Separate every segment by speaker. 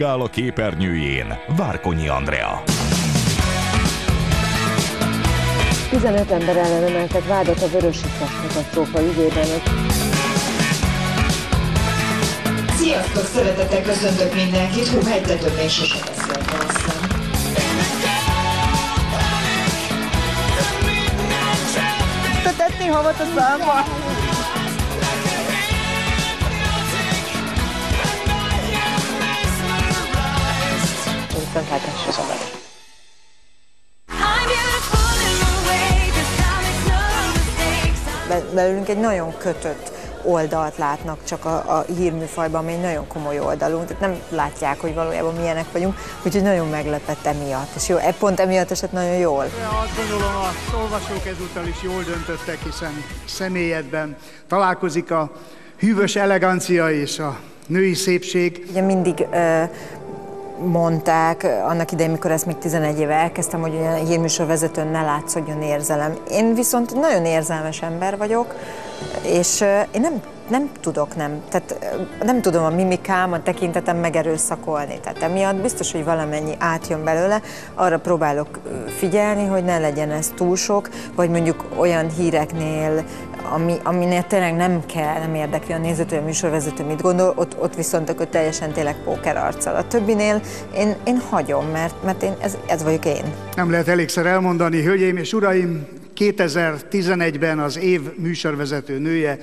Speaker 1: áll a képernyőjén Várkonyi Andrea.
Speaker 2: 15 ember ellen emeltek vádat a vörösiszes katasztrófa ügyében.
Speaker 3: Sziasztok, szeretettel köszöntök mindenkit. Hú, hegytetőbb még sose beszéltem aztán.
Speaker 4: Tetni havat a számba.
Speaker 2: Viszontlátásra szabad.
Speaker 4: Be- belőlünk egy nagyon kötött oldalt látnak csak a, a hírműfajban, ami egy nagyon komoly oldalunk, tehát nem látják, hogy valójában milyenek vagyunk, úgyhogy nagyon meglepett emiatt. És jó, e- pont emiatt esett nagyon jól.
Speaker 5: Azt gondolom, az olvasók ezúttal is jól döntöttek, hiszen személyedben találkozik a hűvös elegancia és a női szépség.
Speaker 4: Ugye mindig ö, mondták, annak idején, mikor ezt még 11 éve elkezdtem, hogy a hírműsor vezetőn ne látszódjon érzelem. Én viszont nagyon érzelmes ember vagyok, és ö, én nem, nem tudok nem, tehát ö, nem tudom a mimikám, a tekintetem megerőszakolni. Tehát emiatt biztos, hogy valamennyi átjön belőle, arra próbálok figyelni, hogy ne legyen ez túl sok, vagy mondjuk olyan híreknél, ami, aminél tényleg nem kell, nem érdekli a nézőt, hogy a műsorvezető mit gondol, ott, ott viszont akkor teljesen tényleg póker arccal. A többinél én, én hagyom, mert, mert én, ez, ez vagyok én.
Speaker 5: Nem lehet elégszer elmondani, hölgyeim és uraim, 2011-ben az év műsorvezető nője,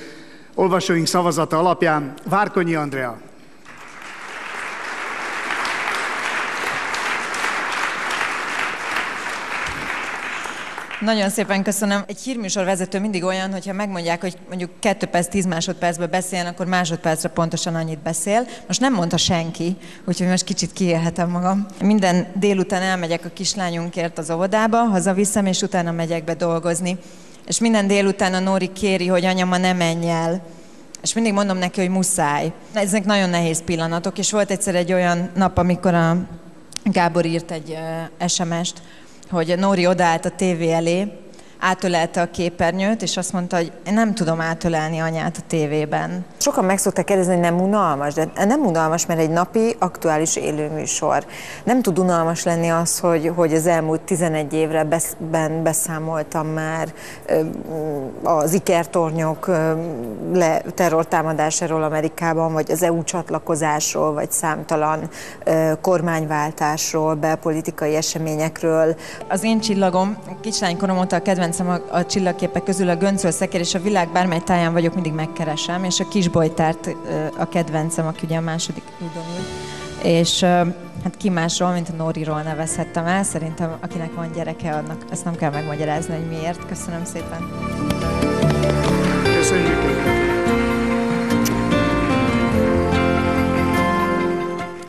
Speaker 5: olvasóink szavazata alapján Várkonyi Andrea.
Speaker 6: Nagyon szépen köszönöm. Egy hírműsor vezető mindig olyan, hogyha megmondják, hogy mondjuk 2 perc, 10 másodpercben beszéljen, akkor másodpercre pontosan annyit beszél. Most nem mondta senki, úgyhogy most kicsit kiélhetem magam. Minden délután elmegyek a kislányunkért az óvodába, hazaviszem, és utána megyek be dolgozni. És minden délután a Nóri kéri, hogy anya, ma ne menj el. És mindig mondom neki, hogy muszáj. Ezek nagyon nehéz pillanatok, és volt egyszer egy olyan nap, amikor a Gábor írt egy SMS-t, hogy Nóri odaállt a tévé elé, átölelte a képernyőt, és azt mondta, hogy én nem tudom átölelni anyát a tévében.
Speaker 4: Sokan meg szokták kérdezni, hogy nem unalmas, de nem unalmas, mert egy napi aktuális élőműsor. Nem tud unalmas lenni az, hogy, hogy az elmúlt 11 évre besz, ben beszámoltam már az ikertornyok le, terrortámadásáról Amerikában, vagy az EU csatlakozásról, vagy számtalan kormányváltásról, belpolitikai eseményekről.
Speaker 6: Az én csillagom, kislánykorom óta a kedvencem a, a csillagképek közül a göncöl szekér, és a világ bármely táján vagyok, mindig megkeresem, és a kisbolytárt ö, a kedvencem, aki ugye a második ül. És hát ki másról, mint a Nóriról nevezhettem el. Szerintem, akinek van gyereke, annak ezt nem kell megmagyarázni, hogy miért. Köszönöm szépen.